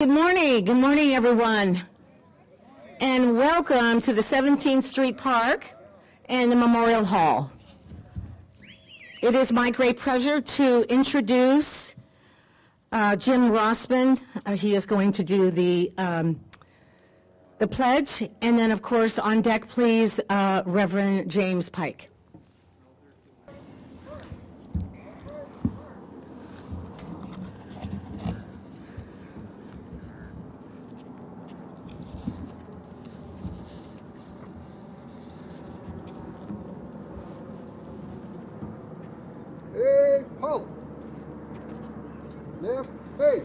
Good morning. Good morning, everyone. And welcome to the 17th Street Park and the Memorial Hall. It is my great pleasure to introduce uh, Jim Rossman. Uh, he is going to do the um, the pledge, and then, of course, on deck, please, uh, Reverend James Pike. Halt! Left face.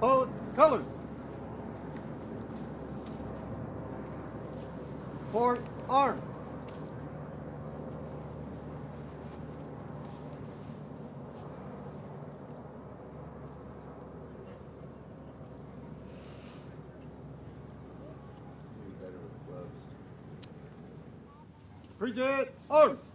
Pose colors. Port arm. Present arms.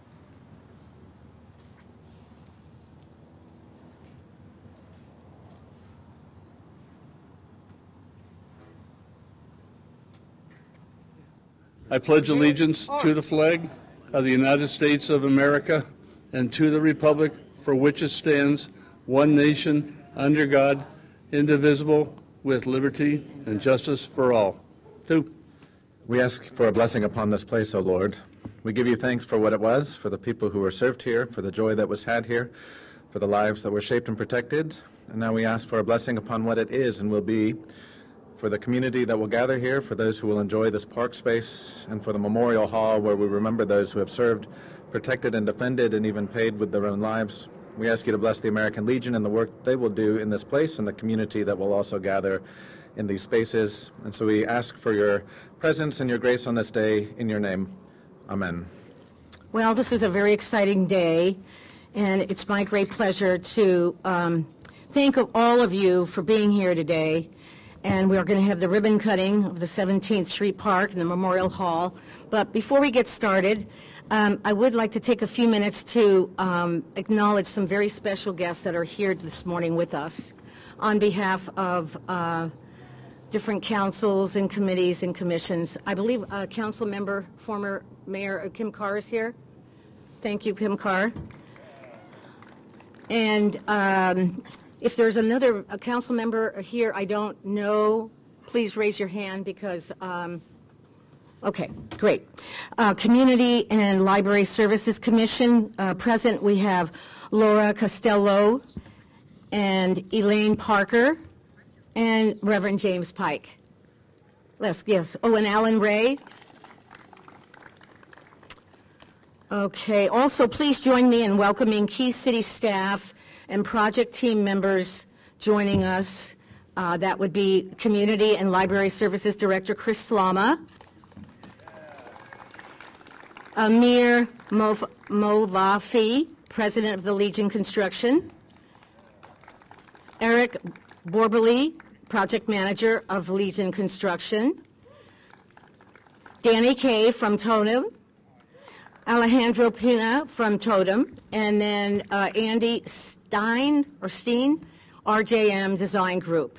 I pledge allegiance to the flag of the United States of America and to the republic for which it stands, one nation, under God, indivisible, with liberty and justice for all. Two. We ask for a blessing upon this place, O Lord. We give you thanks for what it was, for the people who were served here, for the joy that was had here, for the lives that were shaped and protected. And now we ask for a blessing upon what it is and will be, for the community that will gather here, for those who will enjoy this park space, and for the Memorial Hall where we remember those who have served, protected, and defended, and even paid with their own lives. We ask you to bless the American Legion and the work they will do in this place and the community that will also gather in these spaces. And so we ask for your presence and your grace on this day in your name. Amen. Well, this is a very exciting day, and it's my great pleasure to um, thank all of you for being here today. And we are going to have the ribbon cutting of the 17th Street Park and the Memorial Hall. But before we get started, um, I would like to take a few minutes to um, acknowledge some very special guests that are here this morning with us on behalf of uh, different councils and committees and commissions. I believe uh, Council Member, former Mayor Kim Carr is here. Thank you, Kim Carr. And um, if there's another council member here I don't know, please raise your hand because, um, okay, great. Uh, Community and Library Services Commission, uh, present we have Laura Costello and Elaine Parker and Reverend James Pike. Yes, yes. Oh, and Alan Ray. Okay. Also, please join me in welcoming Key City staff and project team members joining us. Uh, that would be Community and Library Services Director Chris Slama, Amir Mov- Movafi, President of the Legion Construction, Eric Borberly, Project Manager of Legion Construction, Danny Kay from Totem, Alejandro Pina from Totem, and then uh, Andy Stein or Steen, RJM Design Group.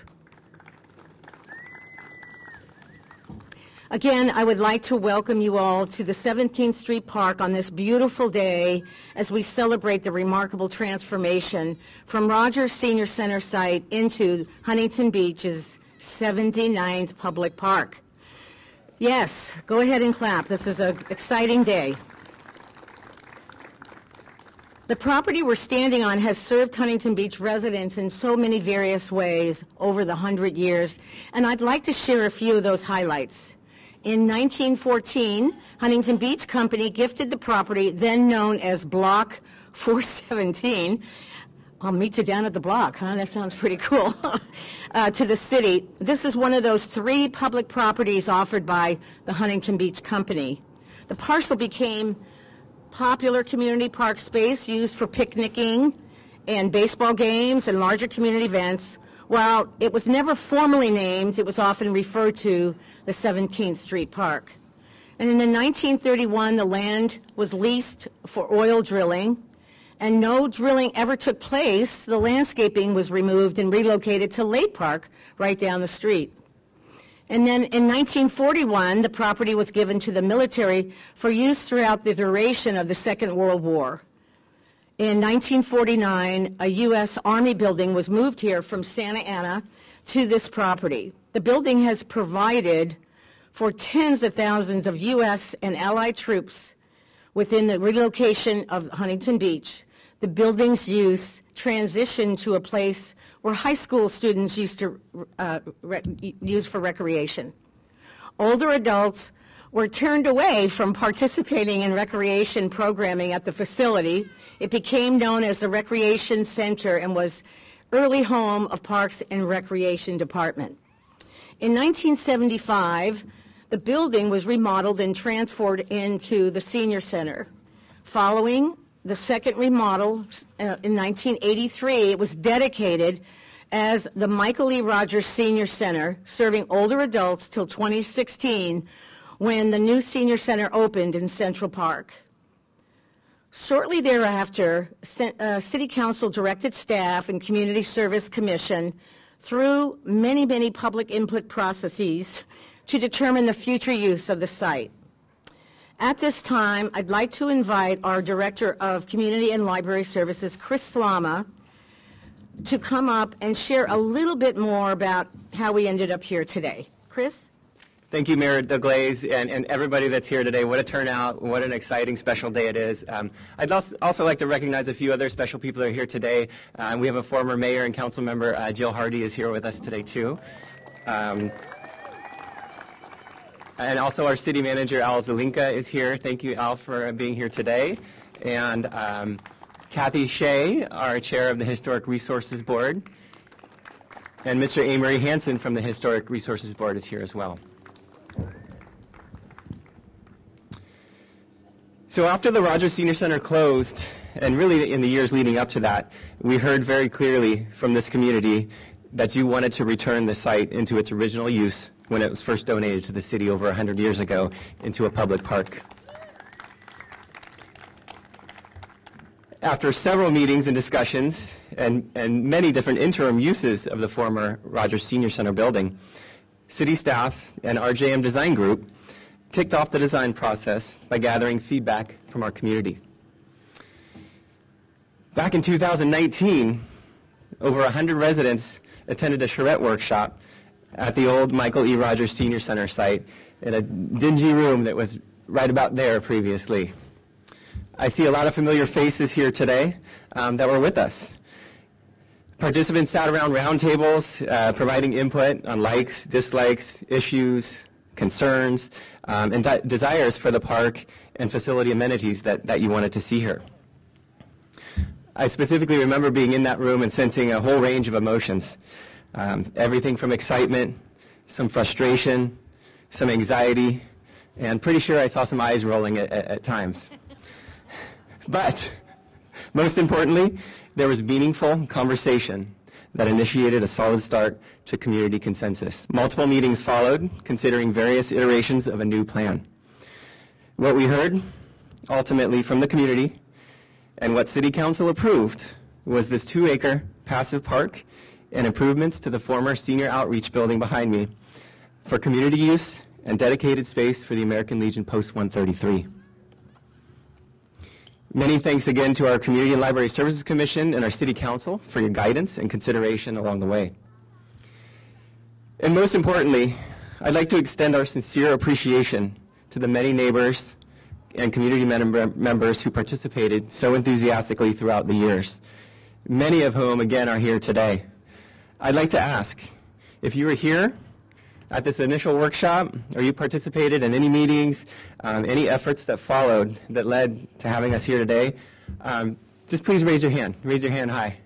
Again, I would like to welcome you all to the 17th Street Park on this beautiful day as we celebrate the remarkable transformation from Rogers Senior Center site into Huntington Beach's 79th public park. Yes, go ahead and clap. This is an exciting day. The property we're standing on has served Huntington Beach residents in so many various ways over the hundred years, and I'd like to share a few of those highlights. In 1914, Huntington Beach Company gifted the property, then known as Block 417, I'll meet you down at the block, huh? That sounds pretty cool. uh, to the city. This is one of those three public properties offered by the Huntington Beach Company. The parcel became popular community park space used for picnicking and baseball games and larger community events. While it was never formally named, it was often referred to the 17th Street Park. And in 1931, the land was leased for oil drilling, and no drilling ever took place, the landscaping was removed and relocated to Lake Park, right down the street. And then in 1941, the property was given to the military for use throughout the duration of the Second World War. In 1949, a U.S. Army building was moved here from Santa Ana to this property. The building has provided for tens of thousands of U.S. and Allied troops within the relocation of Huntington Beach. The building's use transitioned to a place where high school students used to uh, use for recreation. Older adults were turned away from participating in recreation programming at the facility. It became known as the Recreation Center and was early home of Parks and Recreation Department. In 1975, the building was remodeled and transferred into the senior center. Following the second remodel uh, in 1983, it was dedicated as the Michael E. Rogers Senior Center, serving older adults till 2016 when the new senior center opened in Central Park. Shortly thereafter, uh, City Council directed staff and Community Service Commission through many, many public input processes to determine the future use of the site. At this time, I'd like to invite our Director of Community and Library Services, Chris Slama, to come up and share a little bit more about how we ended up here today. Chris? Thank you, Mayor Douglas, and, and everybody that's here today. What a turnout. What an exciting special day it is. Um, I'd also, also, like to recognize a few other special people that are here today. Um, we have a former mayor and council member, uh, Jill Hardy, is here with us today, too. Um, and also our city manager, Al Zelinka, is here. Thank you, Al, for being here today. And um, Kathy Shea, our chair of the Historic Resources Board. And Mr. Amory Hanson from the Historic Resources Board is here as well. So after the Rogers Senior Center closed, and really in the years leading up to that, we heard very clearly from this community that you wanted to return the site into its original use when it was first donated to the city over 100 years ago into a public park. After several meetings and discussions and, and many different interim uses of the former Rogers Senior Center building, city staff and RJM Design Group kicked off the design process by gathering feedback from our community. Back in 2019, over 100 residents attended a charrette workshop at the old Michael E. Rogers Senior Center site in a dingy room that was right about there previously. I see a lot of familiar faces here today um, that were with us. Participants sat around round tables, uh, providing input on likes, dislikes, issues, concerns, um, and de desires for the park and facility amenities that, that you wanted to see here. I specifically remember being in that room and sensing a whole range of emotions. Um, everything from excitement, some frustration, some anxiety, and pretty sure I saw some eyes rolling at, at, at times. but most importantly, there was meaningful conversation that initiated a solid start to community consensus. Multiple meetings followed, considering various iterations of a new plan. What we heard, ultimately from the community, and what City Council approved was this two-acre passive park and improvements to the former senior outreach building behind me for community use and dedicated space for the American Legion Post 133. Many thanks again to our Community and Library Services Commission and our City Council for your guidance and consideration along the way. And most importantly, I'd like to extend our sincere appreciation to the many neighbors and community mem members who participated so enthusiastically throughout the years, many of whom, again, are here today. I'd like to ask, if you were here at this initial workshop, or you participated in any meetings, um, any efforts that followed that led to having us here today, um, just please raise your hand. Raise your hand high.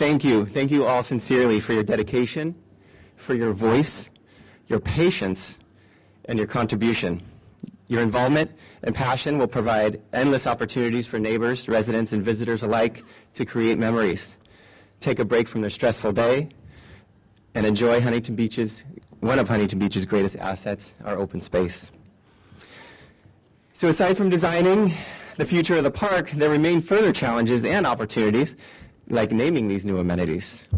Thank you. Thank you all sincerely for your dedication, for your voice, your patience, and your contribution. Your involvement and passion will provide endless opportunities for neighbors, residents, and visitors alike to create memories, take a break from their stressful day, and enjoy Huntington Beach's one of Huntington Beach's greatest assets, our open space. So aside from designing the future of the park, there remain further challenges and opportunities, like naming these new amenities.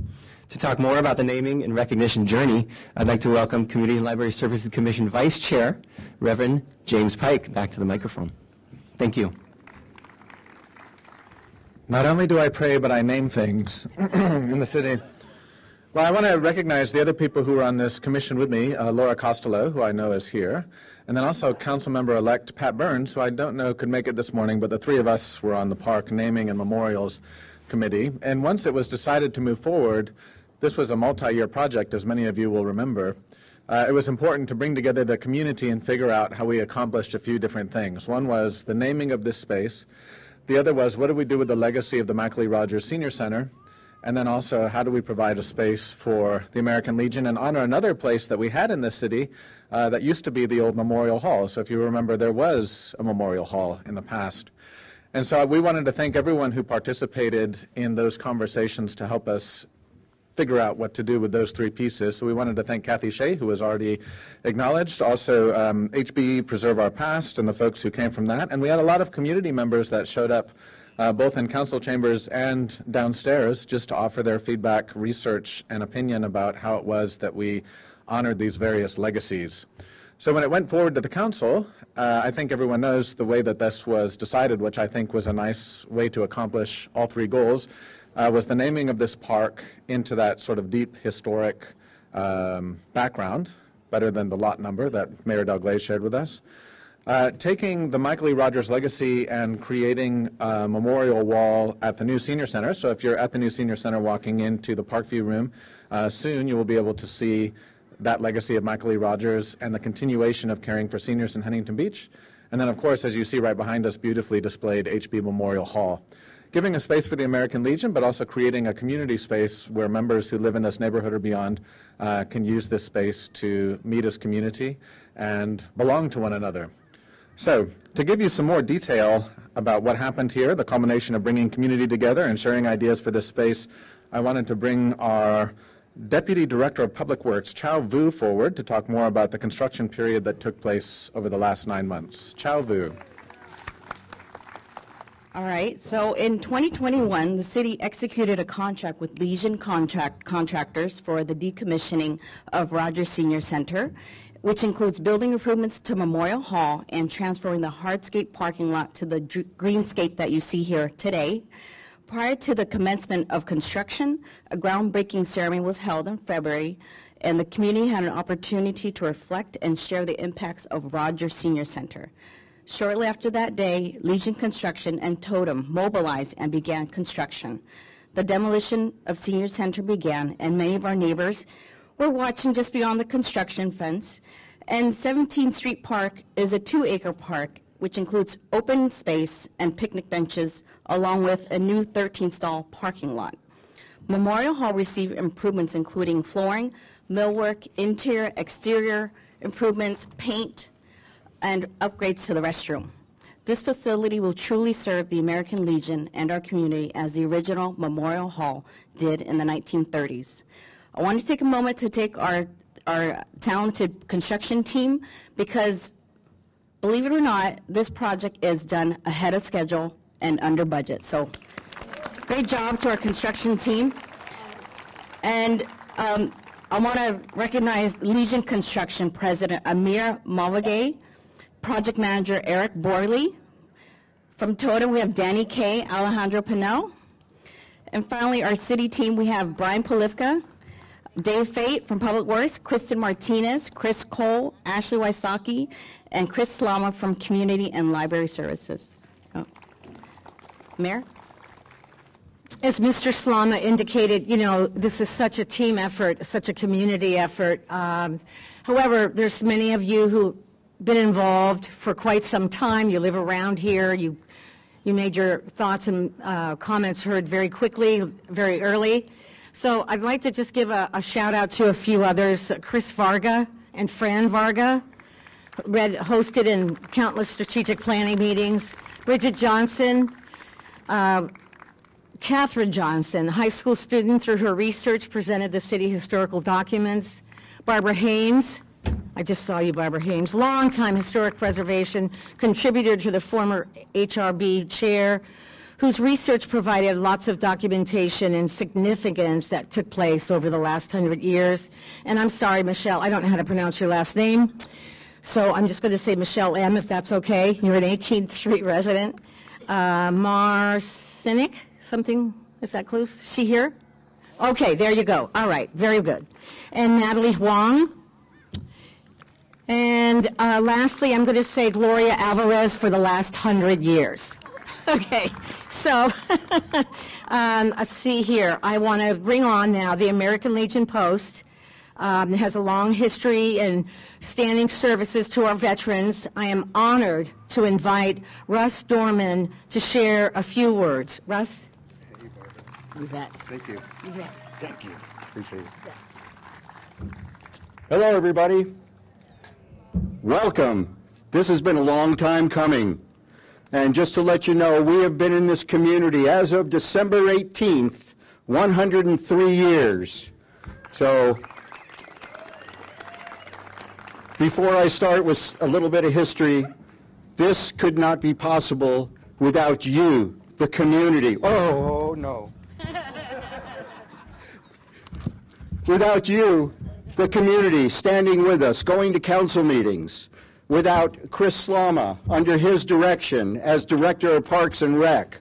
To talk more about the naming and recognition journey, I'd like to welcome Community and Library Services Commission Vice Chair, Reverend James Pike, back to the microphone. Thank you. Not only do I pray, but I name things in the city. Well, I want to recognize the other people who are on this commission with me, uh, Laura Costello, who I know is here, and then also Council Member-elect Pat Burns, who I don't know could make it this morning, but the three of us were on the Park Naming and Memorials Committee. And once it was decided to move forward, this was a multi-year project, as many of you will remember. Uh, it was important to bring together the community and figure out how we accomplished a few different things. One was the naming of this space. The other was what do we do with the legacy of the E. Rogers Senior Center? And then also, how do we provide a space for the American Legion and honor another place that we had in this city uh, that used to be the old Memorial Hall? So if you remember, there was a Memorial Hall in the past. And so we wanted to thank everyone who participated in those conversations to help us figure out what to do with those three pieces. So we wanted to thank Kathy Shea, who was already acknowledged, also um, HB Preserve Our Past and the folks who came from that. And we had a lot of community members that showed up uh, both in council chambers and downstairs just to offer their feedback, research, and opinion about how it was that we honored these various legacies. So when it went forward to the council, uh, I think everyone knows the way that this was decided, which I think was a nice way to accomplish all three goals uh, was the naming of this park into that sort of deep historic um, background, better than the lot number that Mayor Delgleize shared with us. Uh, taking the Michael E. Rogers legacy and creating a memorial wall at the new senior center. So if you're at the new senior center walking into the Parkview room, uh, soon you will be able to see that legacy of Michael E. Rogers and the continuation of caring for seniors in Huntington Beach. And then, of course, as you see right behind us, beautifully displayed HB Memorial Hall giving a space for the American Legion, but also creating a community space where members who live in this neighborhood or beyond uh, can use this space to meet as community and belong to one another. So, to give you some more detail about what happened here, the culmination of bringing community together and sharing ideas for this space, I wanted to bring our Deputy Director of Public Works, Chau Vu, forward to talk more about the construction period that took place over the last nine months. Chau Vu. All right, so in 2021, the city executed a contract with Legion Contract Contractors for the decommissioning of Rogers Senior Center, which includes building improvements to Memorial Hall and transferring the hardscape parking lot to the greenscape that you see here today. Prior to the commencement of construction, a groundbreaking ceremony was held in February, and the community had an opportunity to reflect and share the impacts of Rogers Senior Center. Shortly after that day, Legion Construction and Totem mobilized and began construction. The demolition of Senior Center began, and many of our neighbors were watching just beyond the construction fence. And 17th Street Park is a two-acre park, which includes open space and picnic benches, along with a new 13-stall parking lot. Memorial Hall received improvements including flooring, millwork, interior, exterior improvements, paint, and upgrades to the restroom. This facility will truly serve the American Legion and our community as the original Memorial Hall did in the 1930s. I want to take a moment to take our, our talented construction team because, believe it or not, this project is done ahead of schedule and under budget. So great job to our construction team. And um, I want to recognize Legion Construction President Amir Malvagay, Project Manager Eric Borley. From Totem, we have Danny Kay, Alejandro Pinel. And finally, our city team, we have Brian Polivka, Dave Fate from Public Works, Kristen Martinez, Chris Cole, Ashley Wysocki, and Chris Slama from Community and Library Services. Oh. Mayor? As Mr. Slama indicated, you know, this is such a team effort, such a community effort. Um, however, there's many of you who have been involved for quite some time. You live around here. You, you made your thoughts and uh, comments heard very quickly, very early. So I'd like to just give a, a shout out to a few others. Chris Varga and Fran Varga, read, hosted in countless strategic planning meetings. Bridget Johnson, uh, Catherine Johnson, high school student through her research presented the city historical documents. Barbara Haynes, I just saw you, Barbara Haynes, longtime historic preservation contributor to the former HRB chair, whose research provided lots of documentation and significance that took place over the last hundred years. And I'm sorry, Michelle, I don't know how to pronounce your last name, so I'm just going to say Michelle M., if that's okay. You're an 18th Street resident. Uh, Marcinic, something, is that close? She here? Okay, there you go. All right, very good. And Natalie Huang. And uh, lastly, I'm going to say Gloria Alvarez for the last hundred years. Okay, so um, let's see here. I want to bring on now the American Legion Post. Um, it has a long history and standing services to our veterans. I am honored to invite Russ Dorman to share a few words. Russ? You bet. Thank you. You bet. Thank you. Appreciate it. Hello, everybody. Welcome. This has been a long time coming. And just to let you know, we have been in this community as of December 18th, 103 years. So before I start with a little bit of history, this could not be possible without you, the community. Oh, no. without you, the community, standing with us, going to council meetings, without Chris Slama under his direction as Director of Parks and Rec,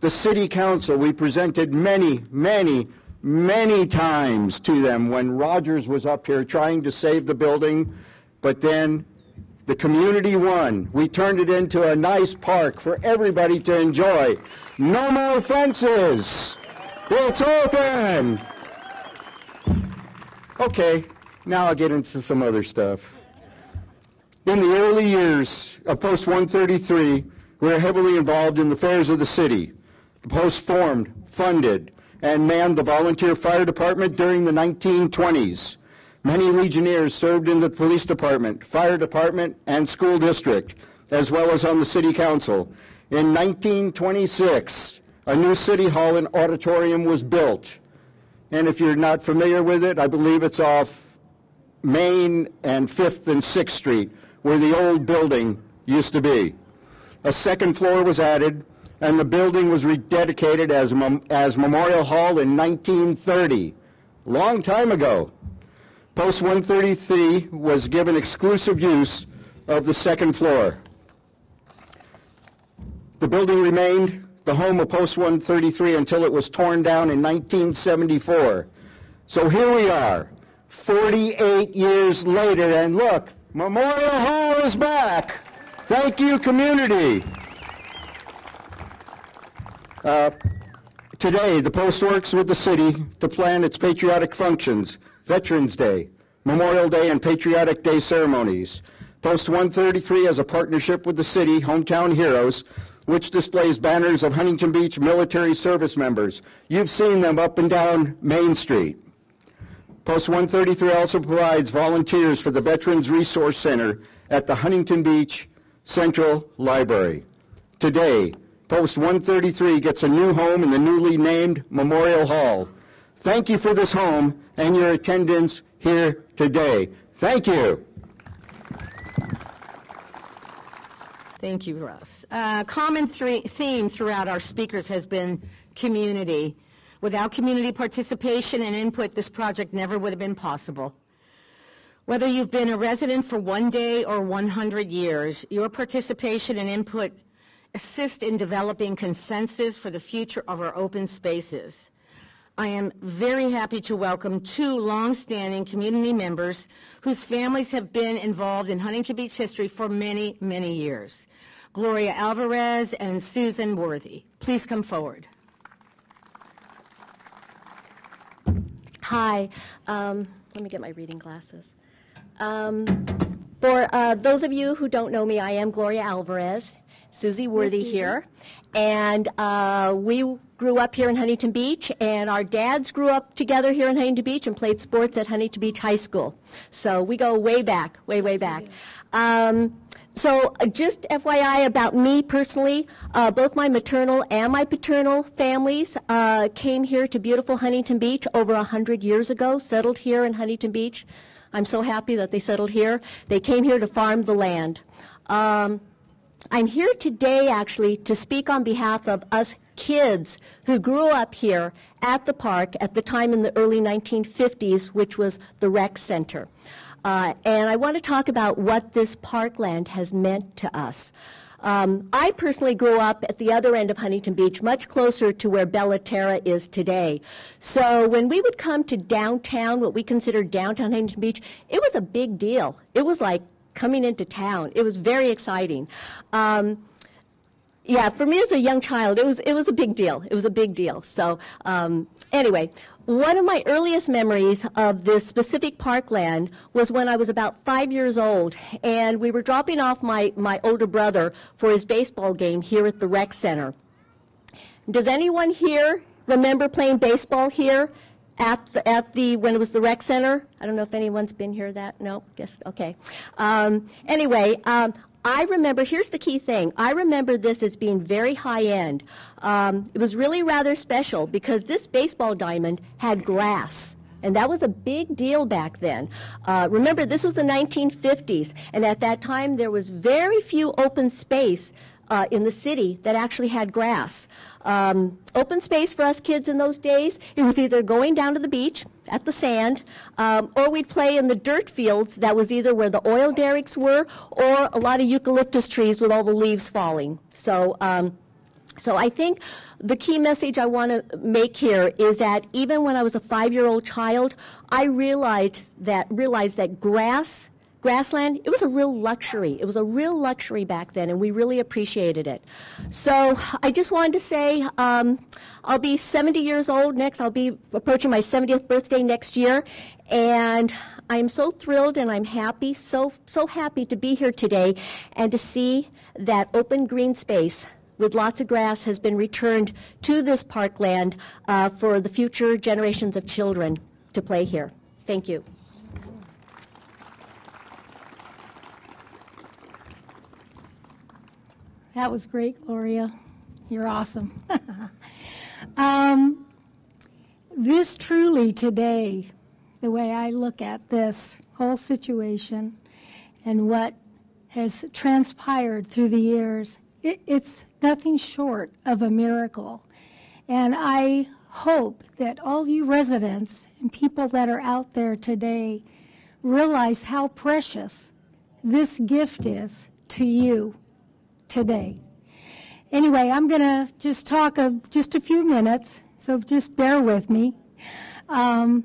the City Council, we presented many, many, many times to them when Rogers was up here trying to save the building, but then the community won. We turned it into a nice park for everybody to enjoy. No more fences. It's open. Okay, now I'll get into some other stuff. In the early years of Post 133, we were heavily involved in the affairs of the city. The Post formed, funded, and manned the volunteer fire department during the 1920s. Many Legionnaires served in the police department, fire department, and school district, as well as on the city council. In 1926, a new city hall and auditorium was built. And if you're not familiar with it, I believe it's off Main and 5th and 6th Street, where the old building used to be. A second floor was added, and the building was rededicated as, mem- as Memorial Hall in 1930, long time ago. Post 133 was given exclusive use of the second floor. The building remained the home of Post 133 until it was torn down in 1974. So here we are, 48 years later, and look, Memorial Hall is back. Thank you, community. Uh, today, the Post works with the city to plan its patriotic functions, Veterans Day, Memorial Day, and Patriotic Day ceremonies. Post 133 has a partnership with the city, Hometown Heroes, which displays banners of Huntington Beach military service members. You've seen them up and down Main Street. Post 133 also provides volunteers for the Veterans Resource Center at the Huntington Beach Central Library. Today, Post 133 gets a new home in the newly named Memorial Hall. Thank you for this home and your attendance here today. Thank you. Thank you, Russ. Uh, common theme throughout our speakers has been community. Without community participation and input, this project never would have been possible. Whether you've been a resident for one day or 100 years, your participation and input assist in developing consensus for the future of our open spaces. I am very happy to welcome two long-standing community members whose families have been involved in Huntington Beach history for many, many years. Gloria Alvarez and Susan Worthy. Please come forward. Hi. Um, let me get my reading glasses. Um, for uh, those of you who don't know me, I am Gloria Alvarez, Susie Worthy here. And uh, we grew up here in Huntington Beach, and our dads grew up together here in Huntington Beach and played sports at Huntington Beach High School. So we go way back, way, way back. Um, so uh, just FYI about me personally, uh, both my maternal and my paternal families uh, came here to beautiful Huntington Beach over 100 years ago, settled here in Huntington Beach. I'm so happy that they settled here. They came here to farm the land. Um, I'm here today actually to speak on behalf of us kids who grew up here at the park at the time in the early 1950s, which was the rec center. Uh, and I want to talk about what this parkland has meant to us. Um, I personally grew up at the other end of Huntington Beach, much closer to where Bella Terra is today. So when we would come to downtown, what we consider downtown Huntington Beach, it was a big deal. It was like coming into town. It was very exciting. Um, yeah, for me as a young child, it was it was a big deal. It was a big deal. So um, anyway, one of my earliest memories of this specific parkland was when I was about five years old, and we were dropping off my my older brother for his baseball game here at the rec center. Does anyone here remember playing baseball here? At the, at the when it was the rec center, I don't know if anyone's been here. That no, guess okay. Um, anyway, um, I remember, here's the key thing. I remember this as being very high end. Um, it was really rather special because this baseball diamond had grass. And that was a big deal back then. Uh, remember, this was the 1950s, and at that time there was very few open space uh, in the city that actually had grass. Um, open space for us kids in those days, it was either going down to the beach at the sand, um, or we'd play in the dirt fields that was either where the oil derricks were or a lot of eucalyptus trees with all the leaves falling. So, um, so I think the key message I want to make here is that even when I was a five-year-old child, I realized that realized that grass grassland, it was a real luxury. It was a real luxury back then, and we really appreciated it. So I just wanted to say um, I'll be 70 years old next. I'll be approaching my 70th birthday next year, and I'm so thrilled and I'm happy, so so happy to be here today and to see that open green space with lots of grass has been returned to this parkland uh, for the future generations of children to play here. Thank you. That was great, Gloria. You're awesome. um, this truly today, the way I look at this whole situation and what has transpired through the years, it, it's nothing short of a miracle. And I hope that all you residents and people that are out there today realize how precious this gift is to you today. Anyway, I'm going to just talk a, just a few minutes, so just bear with me. Um,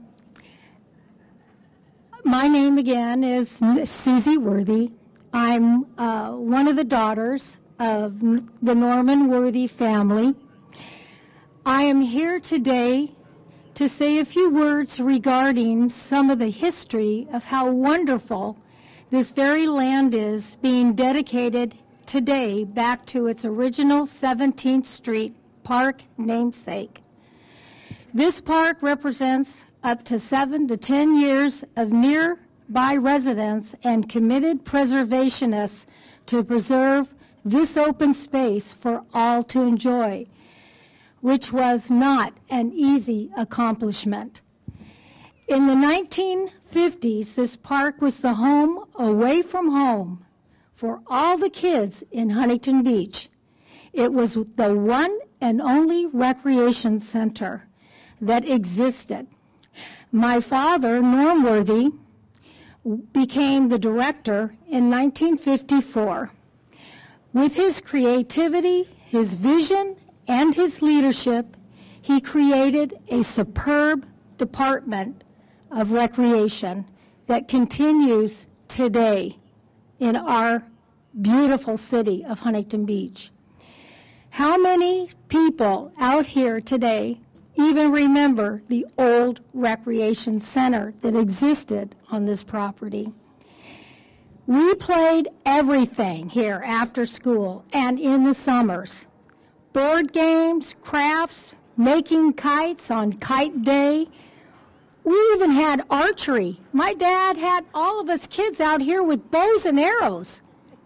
my name again is Susie Worthy. I'm uh, one of the daughters of the Norman Worthy family. I am here today to say a few words regarding some of the history of how wonderful this very land is being dedicated today back to its original 17th Street park namesake. This park represents up to seven to 10 years of nearby residents and committed preservationists to preserve this open space for all to enjoy, which was not an easy accomplishment. In the 1950s, this park was the home away from home for all the kids in Huntington Beach. It was the one and only recreation center that existed. My father, Norm Worthy, became the director in 1954. With his creativity, his vision, and his leadership, he created a superb department of recreation that continues today in our beautiful city of Huntington Beach. How many people out here today even remember the old recreation center that existed on this property? We played everything here after school and in the summers. Board games, crafts, making kites on kite day, we even had archery. My dad had all of us kids out here with bows and arrows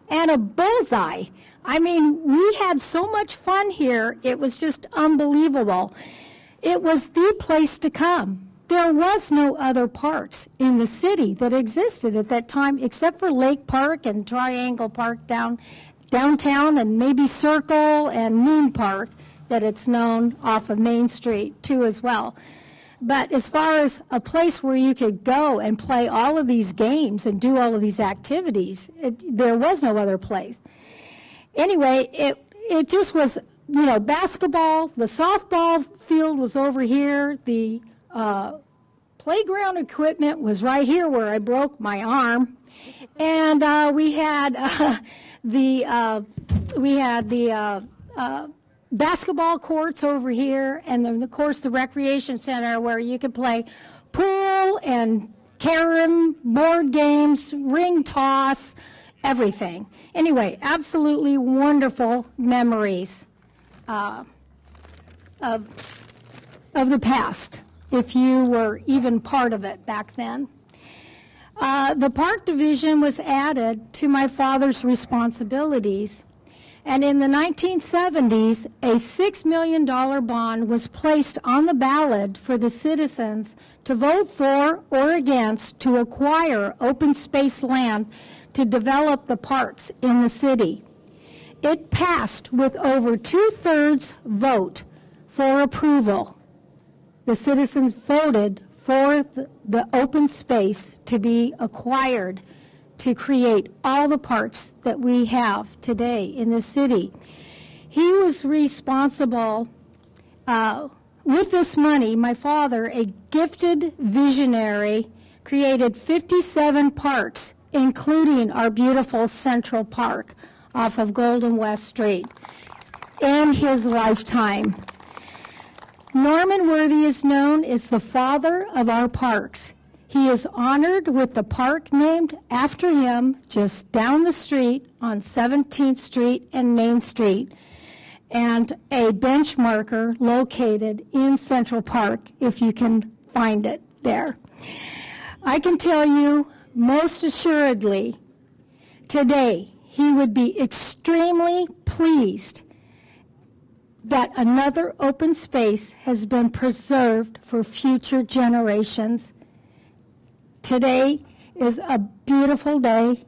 and a bullseye. I mean, we had so much fun here. It was just unbelievable. It was the place to come there was no other parks in the city that existed at that time except for Lake Park and Triangle Park down downtown and maybe Circle and Moon Park that it's known off of Main Street too as well. But as far as a place where you could go and play all of these games and do all of these activities, it, there was no other place. Anyway, it it just was you know basketball. The softball field was over here. The uh, playground equipment was right here where I broke my arm, and uh, we had uh, the we had the uh, uh, basketball courts over here, and then of course the recreation center where you could play pool and carom, board games, ring toss, everything. Anyway, absolutely wonderful memories uh, of of the past if you were even part of it back then. Uh, the park division was added to my father's responsibilities. And in the 1970s, a $6 million bond was placed on the ballot for the citizens to vote for or against to acquire open space land to develop the parks in the city. It passed with over two thirds vote for approval the citizens voted for the open space to be acquired to create all the parks that we have today in the city. He was responsible uh, with this money. My father, a gifted visionary, created 57 parks, including our beautiful Central Park off of Golden West Street, in his lifetime. Norman Worthy is known as the father of our parks. He is honored with the park named after him just down the street on 17th Street and Main Street, and a bench marker located in Central Park if you can find it there. I can tell you most assuredly today he would be extremely pleased that another open space has been preserved for future generations. Today is a beautiful day,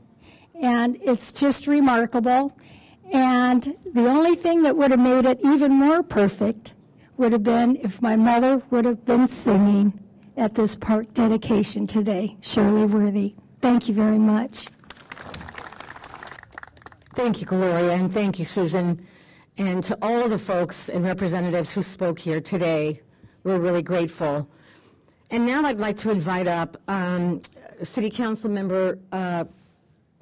and it's just remarkable. And the only thing that would have made it even more perfect would have been if my mother would have been singing at this park dedication today, Shirley Worthy. Thank you very much. Thank you, Gloria, and thank you, Susan. And to all the folks and representatives who spoke here today, we're really grateful. And now I'd like to invite up um, City Council Member uh,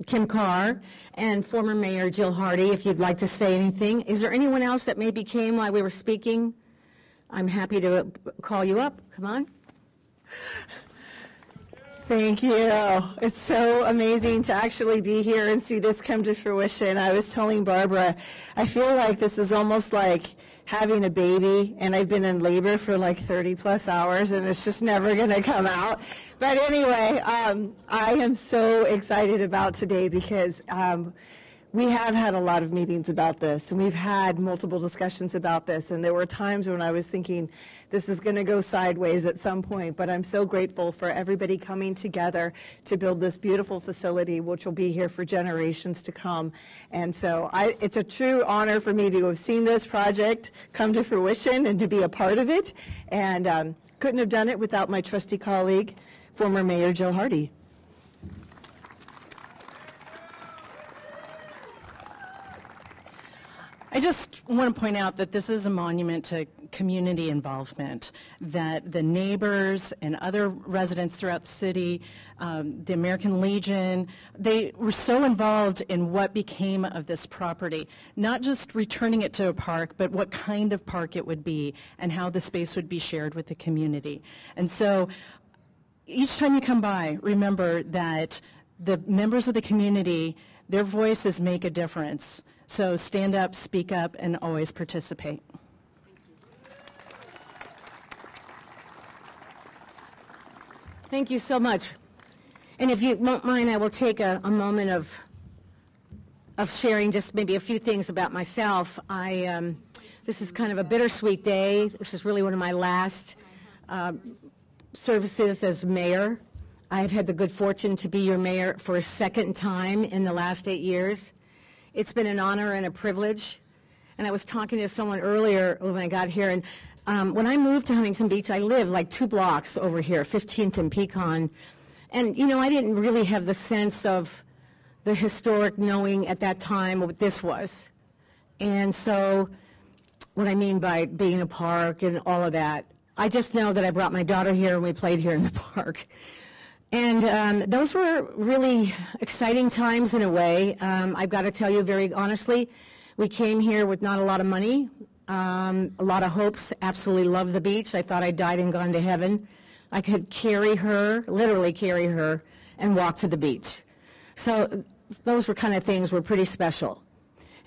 Kim Carr and former Mayor Jill Hardy, if you'd like to say anything. Is there anyone else that maybe came while we were speaking? I'm happy to call you up. Come on. Thank you. It's so amazing to actually be here and see this come to fruition. I was telling Barbara, I feel like this is almost like having a baby and I've been in labor for like 30 plus hours and it's just never going to come out. But anyway, um, I am so excited about today because um, we have had a lot of meetings about this and we've had multiple discussions about this and there were times when I was thinking this is going to go sideways at some point but I'm so grateful for everybody coming together to build this beautiful facility which will be here for generations to come and so I, it's a true honor for me to have seen this project come to fruition and to be a part of it and um, couldn't have done it without my trusty colleague former Mayor Jill Hardy. I just want to point out that this is a monument to community involvement, that the neighbors and other residents throughout the city, um, the American Legion, they were so involved in what became of this property, not just returning it to a park, but what kind of park it would be and how the space would be shared with the community. And so each time you come by, remember that the members of the community, their voices make a difference. So stand up, speak up, and always participate. Thank you so much. And if you won't mind, I will take a, a moment of of sharing just maybe a few things about myself. I um, this is kind of a bittersweet day. This is really one of my last uh, services as mayor. I've had the good fortune to be your mayor for a second time in the last eight years. It's been an honor and a privilege. And I was talking to someone earlier when I got here, and um, when I moved to Huntington Beach, I lived like two blocks over here, 15th and Pecan. And, you know, I didn't really have the sense of the historic knowing at that time what this was. And so, what I mean by being a park and all of that, I just know that I brought my daughter here and we played here in the park. And um, those were really exciting times in a way. Um, I've got to tell you very honestly, we came here with not a lot of money, um, a lot of hopes, absolutely loved the beach. I thought I'd died and gone to heaven. I could carry her, literally carry her, and walk to the beach. So those were kind of things were pretty special.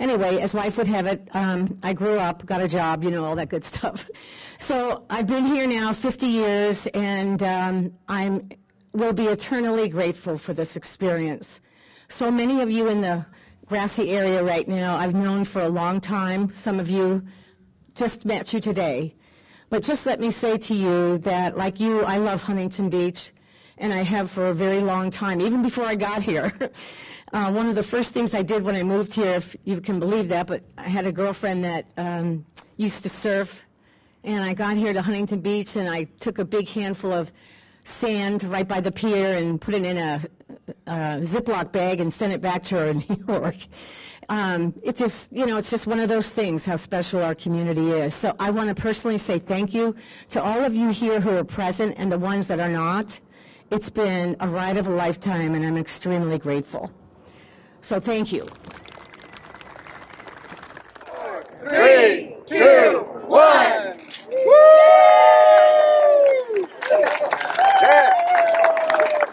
Anyway, as life would have it, um, I grew up, got a job, you know, all that good stuff. So I've been here now 50 years, and um, I'm will be eternally grateful for this experience. So many of you in the grassy area right now, I've known for a long time. Some of you just met you today. But just let me say to you that, like you, I love Huntington Beach, and I have for a very long time, even before I got here. uh, one of the first things I did when I moved here, if you can believe that, but I had a girlfriend that um, used to surf, and I got here to Huntington Beach, and I took a big handful of sand right by the pier and put it in a, a Ziploc bag and send it back to her in New York. Um, it just, you know, it's just one of those things how special our community is. So I want to personally say thank you to all of you here who are present and the ones that are not. It's been a ride of a lifetime, and I'm extremely grateful. So thank you. Four, three, two, one. Woo! É.